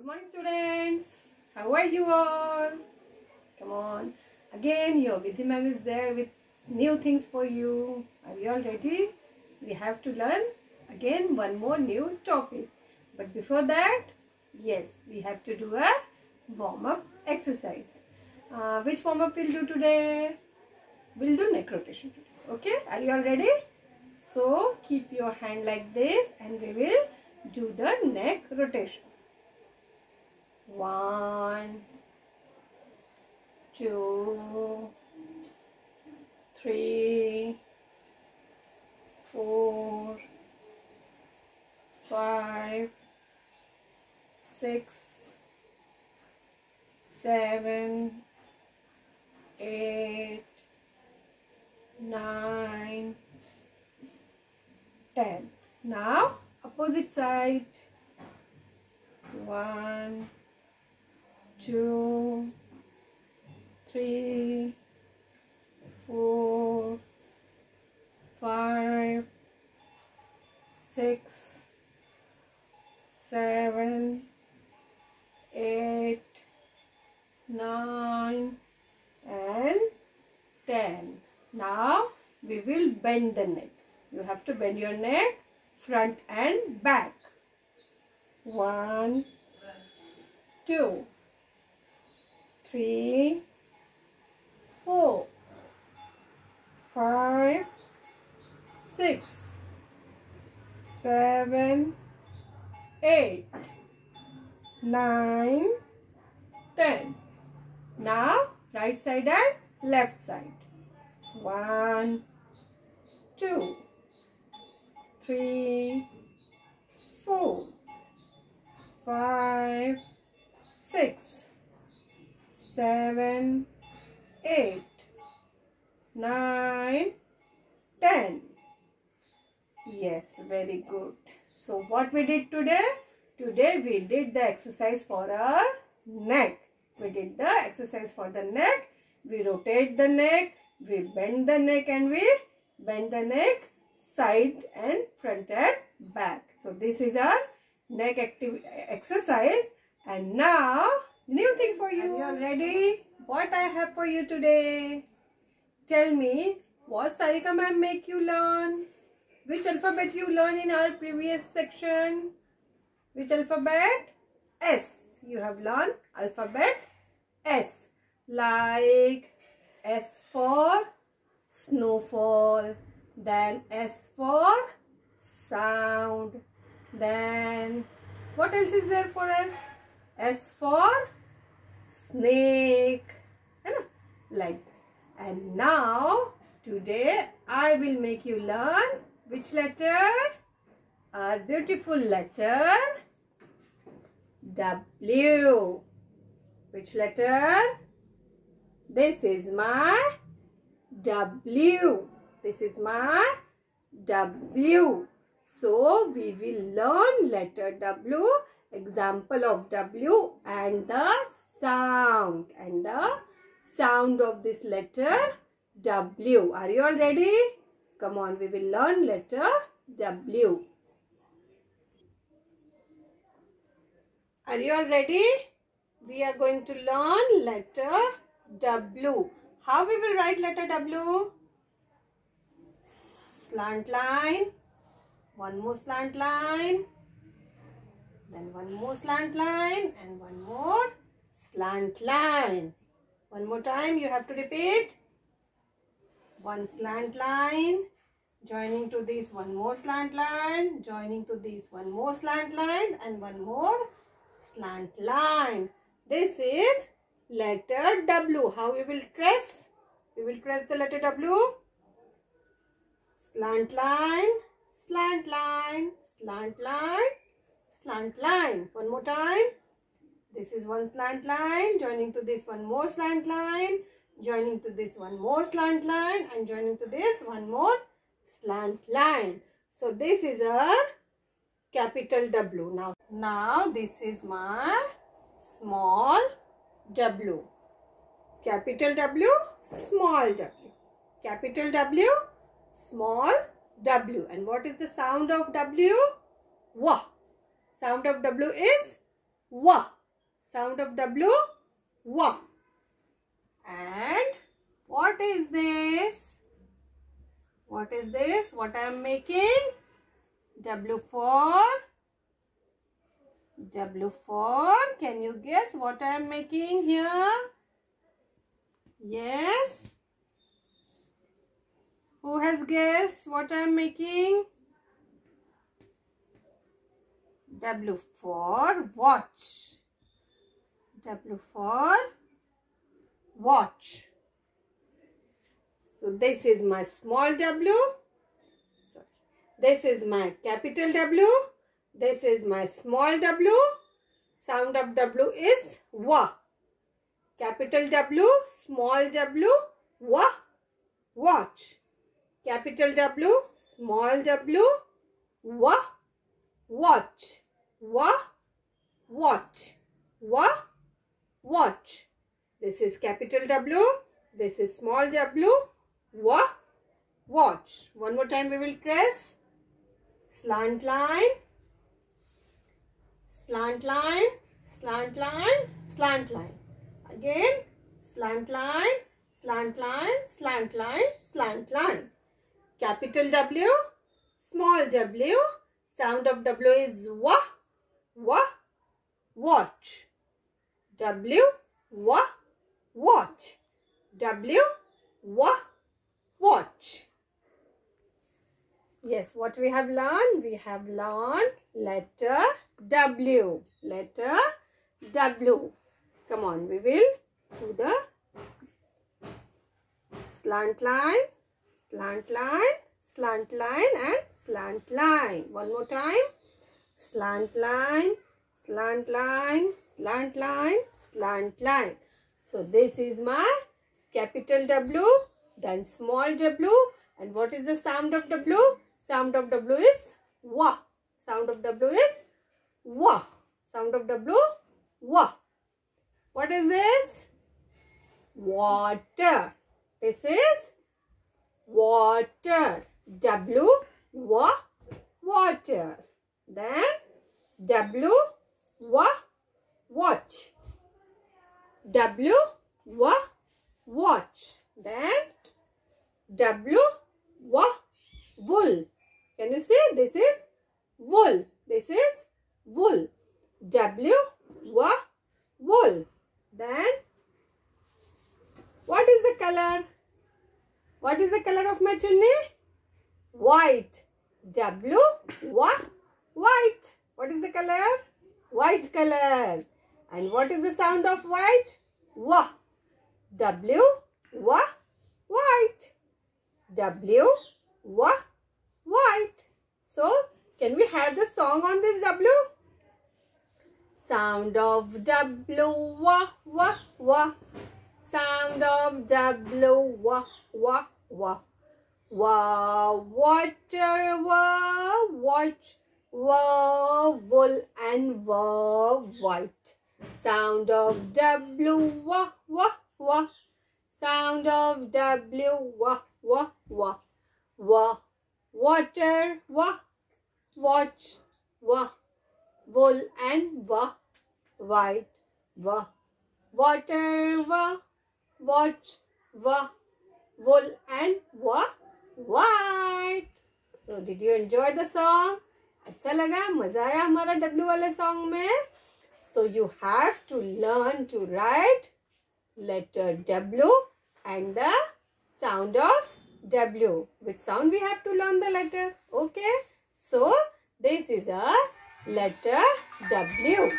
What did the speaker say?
Good morning students. How are you all? Come on. Again your Vidhi ma'am is there with new things for you. Are you all ready? We have to learn again one more new topic. But before that, yes, we have to do a warm-up exercise. Uh, which warm-up we'll do today? We'll do neck rotation today. Okay? Are you all ready? So, keep your hand like this and we will do the neck rotation. One, two, three, four, five, six, seven, eight, nine, ten. Now opposite side. One, two, three, four, five, six, seven, eight, nine, and ten. Now we will bend the neck. You have to bend your neck front and back. One, two, three, four, five, six, seven, eight, nine, ten. Now right side and left side. One, two, three, four, five, six, seven, eight, nine, ten. Yes, very good. So what we did today? Today we did the exercise for our neck. We did the exercise for the neck. We rotate the neck. We bend the neck and we bend the neck side and front and back. So this is our neck active exercise. And now new thing for you. Are you ready? What I have for you today? Tell me what Sarika ma'am make you learn? Which alphabet you learn in our previous section? Which alphabet? S. You have learned alphabet S. Like S for snowfall. Then S for sound. Then what else is there for S? S for snake. Like that. And now today I will make you learn which letter? Our beautiful letter W. Which letter? This is my W. This is my W. So, we will learn letter W, example of W and the sound. And the sound of this letter W. Are you all ready? Come on, we will learn letter W. Are you all ready? We are going to learn letter W. How we will write letter W? Slant line. One more slant line. Then one more slant line and one more slant line. One more time you have to repeat. One slant line joining to this one more slant line joining to this one more slant line and one more slant line. This is letter W. How we will trace? We will trace the letter W. Slant line, slant line, slant line, slant line. One more time. This is one slant line joining to this one more slant line joining to this one more slant line and joining to this one more slant line. So this is a capital W. Now, now this is my small W. Capital W, small w. Capital W, small w. And what is the sound of W? Wa. Sound of W is wa. Sound of W, wa. And what is this? What is this? What I am making? W for W for can you guess what I am making here? Yes. Who has guessed what I am making? W for watch. W for watch. So this is my small w. Sorry. This is my capital W. This is my small w. Sound of W is wa. Capital W, small w, wa, watch. Capital W, small w, wa, watch. Wa, watch. Wa, watch. This is capital W. This is small w. Wa, watch. One more time we will press. Slant line. Slant line. Slant line. Slant line. Again. Slant line. Slant line. Slant line. Slant line. Capital W. Small w. Sound of W is wa. Wa. Watch. W. Wa. Watch. W. Wa. Watch. Yes, what we have learned? We have learned letter W. Letter W. Come on, we will do the slant line, slant line, slant line and slant line. One more time. Slant line, slant line, slant line, slant line. So this is my capital W, then small w. And what is the sound of W? Sound of W is wa. Sound of W is wa. Sound of W, wa. What is this? Water. This is water. W, wa, water. Then W, wa, watch. W, wa, watch. Then W, wa, wool. Can you see? This is wool. This is wool. W, wa, wool. Then what is the color? What is the color of my chunni? White. W, wa, white. What is the color? White color. And what is the sound of white? Wa. W, wa, white. W, wa, white. So, can we have the song on this W? Sound of W, wa, wa, wa. Sound of W, wa, wa, wa. Wa, water, wa, watch, wa, wool and wa, white. Sound of W, wa, wa, wa. Sound of W, wa, wa, wa. Wa, water, wa, watch, wa, wool and wa, white, wa, water, wa, watch, wa, wool and wa, white. So did you enjoy the song? अच्छा लगा मज़ा आया हमारा W वाले song में So you have to learn to write letter W and the sound of W. Which sound we have to learn the letter? Okay. So this is a letter W.